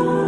Oh.